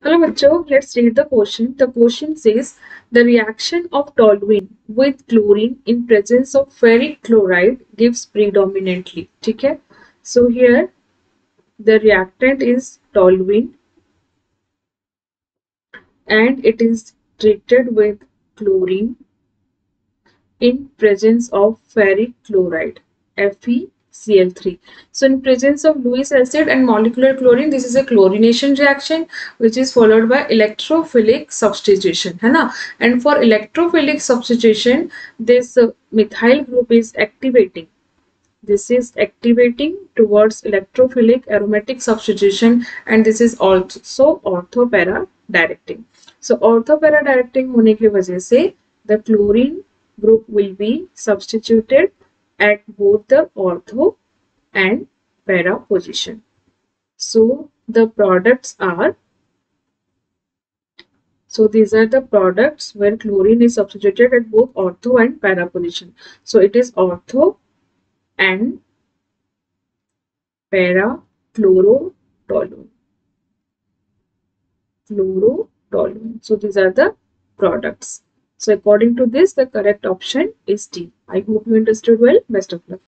Hello, Bacho. Let's read the question. The question says the reaction of toluene with chlorine in presence of ferric chloride gives predominantly. Okay. So here the reactant is toluene and it is treated with chlorine in presence of ferric chloride Fe Cl3. So in presence of Lewis acid and molecular chlorine, this is a chlorination reaction which is followed by electrophilic substitution. है ना? And for electrophilic substitution, this uh, methyl group is activating. This is activating towards electrophilic aromatic substitution and this is also orthopara directing. So orthopara directing होने की वजह से the chlorine group will be substituted at both the ortho and para position. So the products are so these are the products where chlorine is substituted at both ortho and para position. So it is ortho and para chlorotoluene. Chlorotoluene. So these are the products. So according to this, the correct option is D. I hope you understood well. Best of luck.